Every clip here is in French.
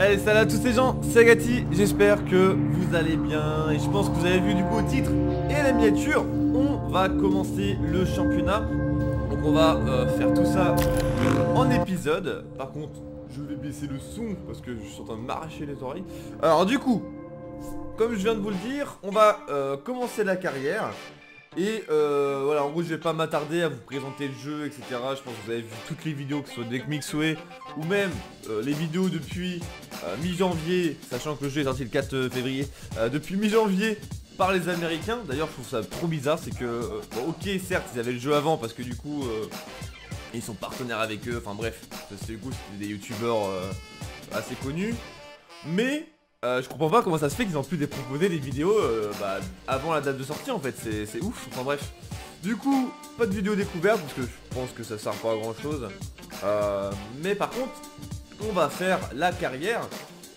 Allez, salut à tous ces gens, c'est Agati, j'espère que vous allez bien et je pense que vous avez vu du coup au titre et la miniature, on va commencer le championnat. Donc on va euh, faire tout ça en épisode. Par contre, je vais baisser le son parce que je suis en train de m'arracher les oreilles. Alors du coup, comme je viens de vous le dire, on va euh, commencer la carrière. Et euh, voilà, en gros, je vais pas m'attarder à vous présenter le jeu, etc. Je pense que vous avez vu toutes les vidéos, que ce soit de Mixway ou même euh, les vidéos depuis euh, mi-janvier, sachant que le jeu est sorti le 4 février, depuis mi-janvier par les Américains. D'ailleurs, je trouve ça trop bizarre, c'est que, bon, ok, certes, ils avaient le jeu avant parce que du coup, ils sont partenaires avec eux. Enfin bref, c'est du coup, c'était des youtubeurs assez connus, mais euh, je comprends pas comment ça se fait qu'ils ont pu déproposer des vidéos euh, bah, avant la date de sortie en fait, c'est ouf, enfin bref. Du coup, pas de vidéo découverte parce que je pense que ça sert pas à grand chose. mais par contre, on va faire la carrière.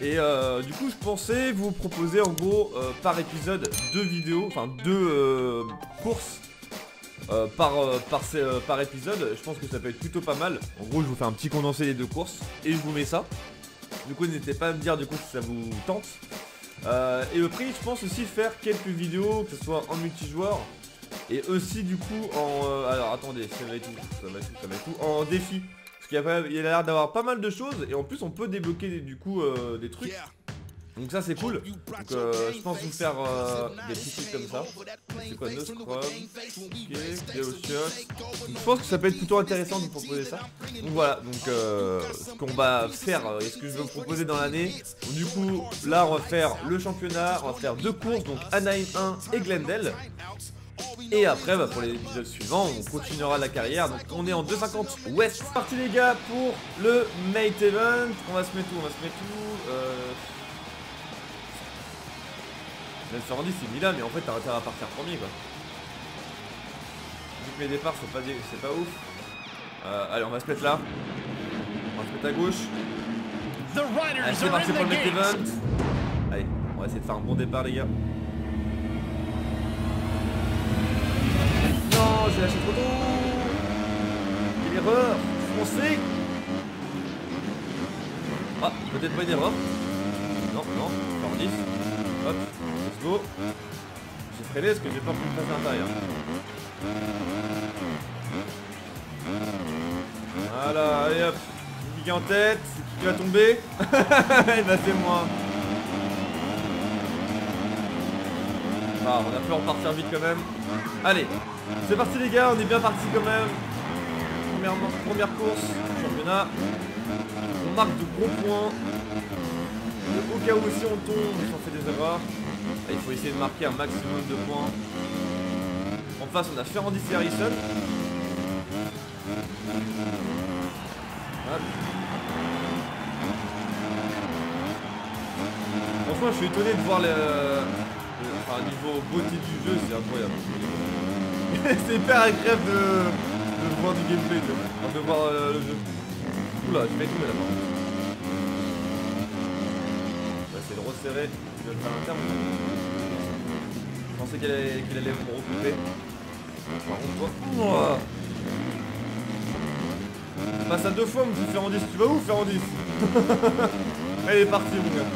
Et euh, du coup, je pensais vous proposer en gros euh, par épisode deux vidéos, enfin deux euh, courses euh, par, euh, euh, par épisode. Je pense que ça peut être plutôt pas mal. En gros, je vous fais un petit condensé des deux courses et je vous mets ça. Du coup, n'hésitez pas à me dire du coup si ça vous tente. Euh, et le prix, je pense aussi faire quelques vidéos, que ce soit en multijoueur et aussi du coup en... euh, alors attendez, ça va tout, ça va tout, ça va tout, en défi. Parce qu'il y a l'air d'avoir pas mal de choses et en plus on peut débloquer du coup euh, des trucs. Donc ça c'est cool. Donc euh, je pense vous faire euh, des petits trucs comme ça. C'est quoi No Scrub Ok, Chaos Shot. Donc, Je pense que ça peut être plutôt intéressant de vous proposer ça. Donc voilà, donc euh, ce qu'on va faire euh, et ce que je vais vous proposer dans l'année. Du coup, là on va faire le championnat, on va faire deux courses, donc Anaheim 1 et Glendale. Et après, bah, pour les épisodes suivants, on continuera la carrière. Donc on est en 250 West. C'est parti les gars pour le Mate Event. On va se mettre où? On va se mettre euh... Le 110 c'est mis là, mais en fait t'as intérêt à partir premier quoi. Vu que les départs sont pas, c'est pas ouf. Euh, allez, on va se mettre là. On va se mettre à gauche. Allez, c'est parti pour le Mate Event. Allez, on va essayer de faire un bon départ les gars. Non, j'ai lâché trop tôt Quelle erreur Foncé Ah, peut-être pas une erreur. Non, non, 10. Hop, go. J'ai freiné parce que j'ai peur qu'il me passe à l'intérieur. Voilà, allez hop. Qui est en tête, qui va tomber Eh bah c'est moi. Ah, on a pu repartir vite quand même. Allez, c'est parti les gars, on est bien parti quand même. Première, première course, championnat. On marque de gros points. Au cas où si on tombe, on fait des erreurs, il faut essayer de marquer un maximum de points. En face, on a Ferrandis Harrison. Hop. Franchement, je suis étonné de voir le, le- enfin, niveau beauté du jeu, c'est incroyable. c'est hyper agréable de, de voir du gameplay, vois. Enfin, de voir euh, le jeu. Oula, je vais tout là-bas. Va essayer de Je faire pensais qu'elle allait, me recouper. Par contre, toi. Passe à deux fois, me dit Ferrandis. Tu vas où, Ferrandis? Elle est partie, mon gars.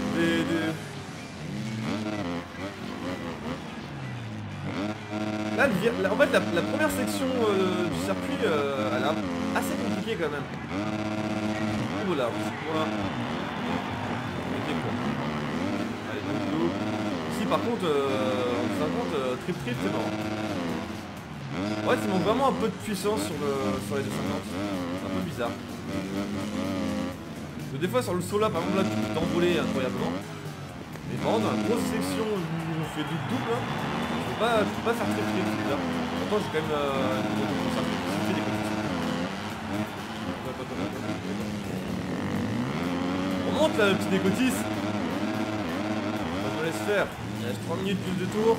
Là, en fait, la, première section euh, du circuit, euh, elle est assez compliquée quand même. Oh là, petit point. Ok, quoi. Allez, donc l'eau. Ici, par contre, euh, en 50, euh, trip trip, c'est marrant. Ouais, ça manque vraiment un peu de puissance sur, le, sur les 250. C'est un peu bizarre. Parce que des fois, sur le là, par exemple, là, tu peux t'envoler incroyablement. Mais par contre, dans la grosse section où on fait du double, je peux pas, peux pas faire très très c'est bizarre. Pourtant, j'ai quand même euh, une des. On monte là, le petit décotis. Faire. Il reste 3 minutes plus de tour.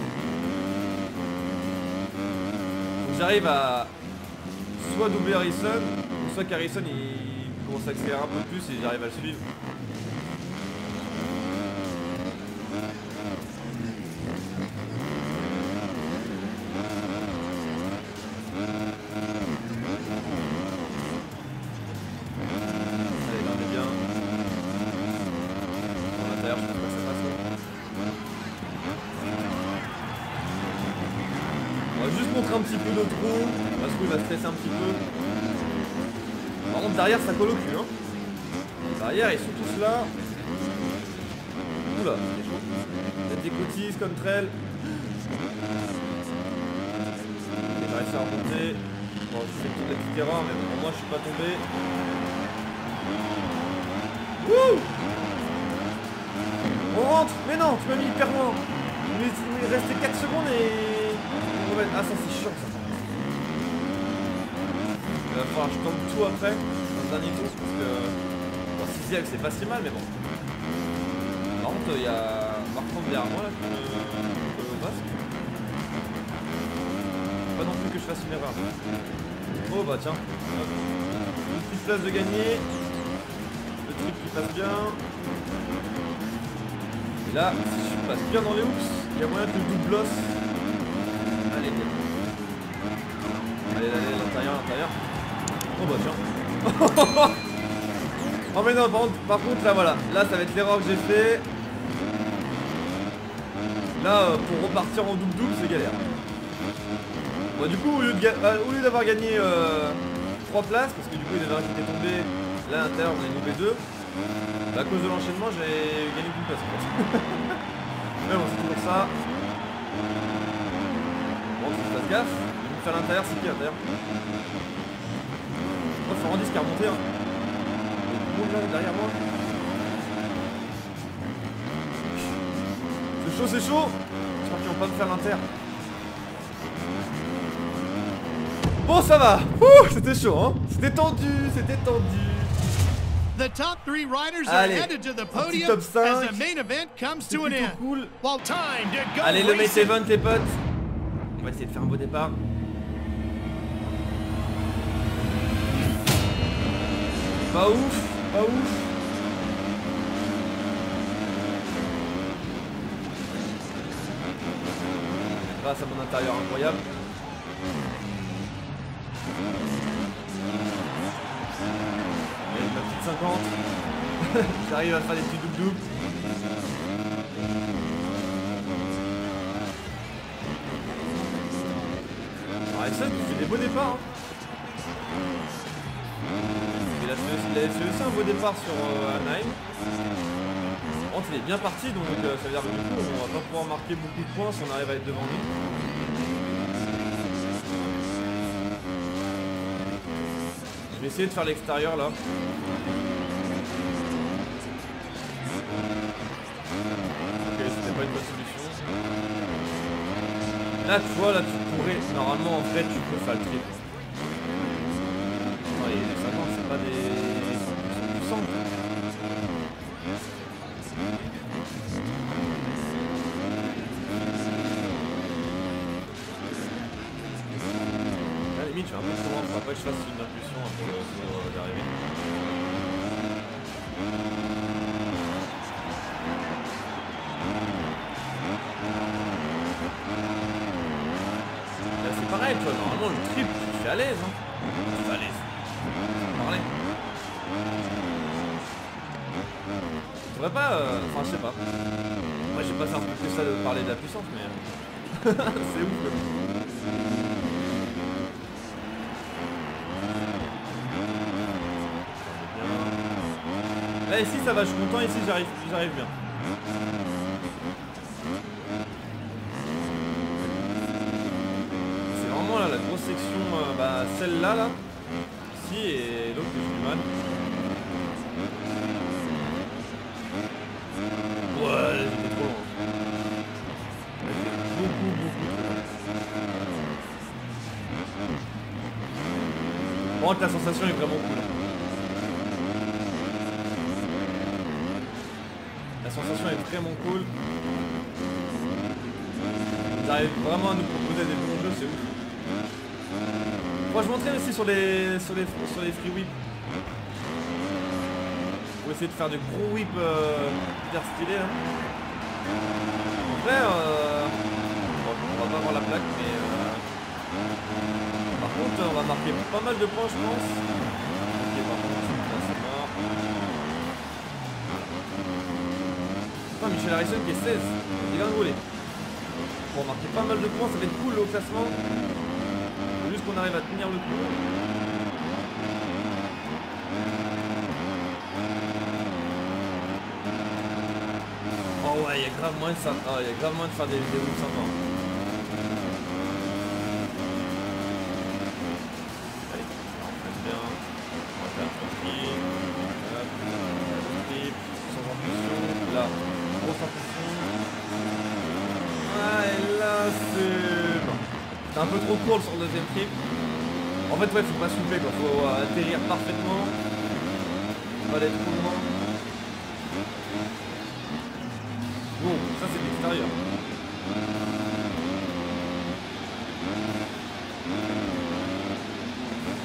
J'arrive à soit doubler Harrison, soit qu'Harrison il commence à accélérer un peu plus et j'arrive à le suivre. Un petit peu le trou, parce qu'il va stresser un petit peu. Par contre, derrière, ça colle au cul. Hein. Derrière, ils sont tous là. Oula. Peut-être des cotises comme trail. J'ai réussi à remonter. Bon, je fais toute mais pour moi, je suis pas tombé. Wouh On rentre Mais non, tu m'as mis hyper loin. Il restait 4 secondes et... Ah, ça, c'est chiant, ça. Il va falloir que je tombe tout après, dans le dernier tour, parce que... Bon, 6 c'est pas si mal, mais bon. Par contre, il y a Marc derrière moi, là, qui me... Pas non plus que je fasse une erreur. Oh bah tiens. Une petite place de gagner. Le truc qui passe bien. Et là, si je passe bien dans les hoops, il y a moyen que le double Allez, Allez, allez, l'intérieur, l'intérieur. Oh bah tiens. oh mais non, par contre, par contre, là voilà. Là, ça va être l'erreur que j'ai fait. Là, euh, pour repartir en double-double, c'est galère. Bon, du coup, au lieu d'avoir gagné 3 euh, places, parce que du coup, il y en a un qui était tombé, là à l'intérieur, on a tombé 2. Bah, à cause de l'enchaînement, j'ai gagné une place en fait. Mais bon, c'est toujours ça. Gaffe. À l'intérieur, c'est qui à l'intérieur Oh, qui a remonté. Hein. Là derrière moi. C'est chaud, c'est chaud. J'espère qu'ils vont pas me faire l'inter. Bon, ça va. C'était chaud, hein. C'était tendu, c'était tendu. The top three riders are headed to the podium top 5. as the main event comes to an end. Cool. Well, time to go Allez, le main event, les potes. On va essayer de faire un beau départ. Pas ouf, pas ouf. Grâce à mon intérieur incroyable. ma petite 50. J'arrive à faire des petits double doubles. Ça, tu fais des beaux départs. A fait, aussi un beau départ sur euh, Anaheim. Par il est bien parti, donc euh, ça veut dire que du coup, on va pas pouvoir marquer beaucoup de points si on arrive à être devant lui. vais essayer de faire l'extérieur là. Ok, c'était pas une bonne solution. Là, tu vois, là, tu pourrais. Normalement, en fait, tu peux faire le trip. Non, les 50, c'est pas des. C'est du sang. limite, je suis un peu trop loin, faut pas que je fasse une impulsion pour, pour y arriver. Le trip, tu fais à l'aise, hein. À l'aise. Tu devrais pas, euh... enfin, je sais pas. Moi, j'ai pas ça que ça de parler de la puissance, mais. c'est ouf, Là ici ça va, je suis content, ici j'arrive bien. Section, euh, bah celle-là là, ici et l'autre que mal. Ouais, j'étais trop. Beaucoup, beaucoup la sensation est vraiment cool. sensation est vraiment cool. Ils arrivent vraiment à nous proposer des bons jeux, c'est ouf. Moi je m'entraîne aussi sur les, sur les, sur les free whips. Pour essayer de faire des gros whips euh, hyper stylés. Hein. En vrai, euh, on va pas avoir la plaque, mais... Euh, par contre, on va marquer pas mal de points, je pense. Ok, par contre, c'est Michel Harrison qui est 16. Il va rouler. Pour marquer pas mal de points, ça va être cool au classement. Qu'on arrive à tenir le coup. Oh ouais, il y a grave moins de ça. Oh, faire des vidéos sympas. Allez, on fait bien. On va faire un petit. Hop. Sans impulsion. Là, grosse impulsion. Ah, et là, c'est... C'est un peu trop court sur le deuxième trip. En fait, ouais, faut pas souffler, quoi. Faut euh, atterrir parfaitement. Pas aller trop loin. Bon, ça c'est de l'extérieur.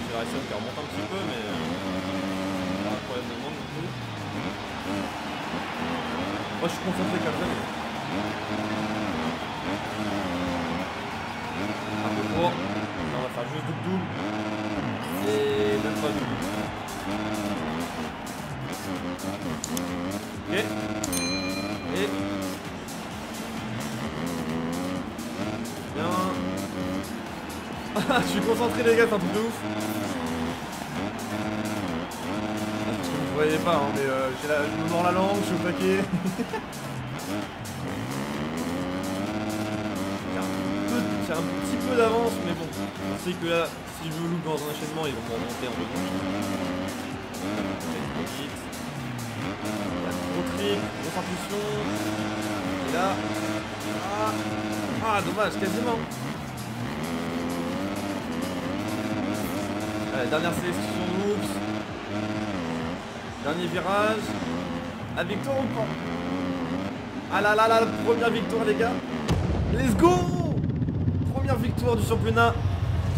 J'ai réussi à me faire remonter un petit peu, mais... Euh, pas incroyablement non plus. Moi, je suis concentré comme ça, mais... Un peu trop. Là, on va double. Et pas double. Ok. Et... Bien. je suis concentré les gars, c'est un truc de ouf. Parce que vous voyez pas, hein, mais euh, la... je me mords la langue, je suis au paquet. sait que là, si je loupe dans un enchaînement, ils vont me remonter en deux grosse impulsion. Et là. Ah, ah dommage, quasiment. Allez, dernière sélection oups. Dernier virage. La victoire ou pas? Ah là là là, première victoire les gars. Let's go Première victoire du championnat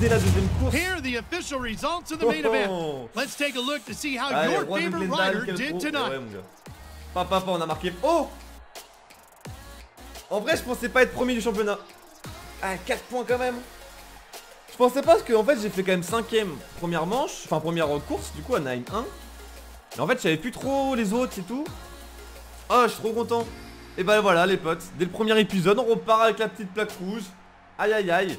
dès la deuxième course. Here are the official results of the main event. Let's take a look to see how Allez, your favorite rider did tonight. Papa, papa, on a marqué. Oh En vrai, je pensais pas être premier du championnat. Ah, 4 points quand même. Je pensais pas parce que en fait j'ai fait quand même 5ème première manche, enfin première course du coup à 9-1. Mais en fait je savais plus trop les autres et tout. Oh je suis trop content. Et bah voilà les potes, dès le premier épisode on repart avec la petite plaque rouge. Aïe aïe aïe.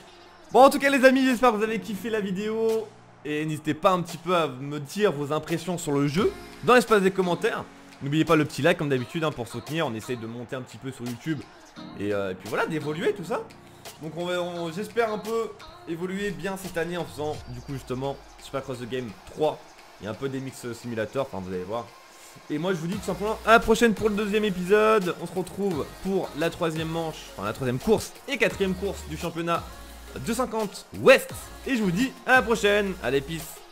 Bon en tout cas les amis j'espère que vous avez kiffé la vidéo. Et n'hésitez pas un petit peu à me dire vos impressions sur le jeu dans l'espace des commentaires. N'oubliez pas le petit like comme d'habitude hein, pour soutenir, on essaye de monter un petit peu sur YouTube. Et, euh, puis voilà, d'évoluer tout ça. Donc on j'espère un peu évoluer bien cette année en faisant du coup justement Super Cross the Game 3 et un peu des mix simulator, enfin vous allez voir. Et moi je vous dis tout simplement à la prochaine pour le deuxième épisode. On se retrouve pour la troisième manche, enfin la troisième course et quatrième course du championnat 250 Ouest. Et je vous dis à la prochaine. Allez, peace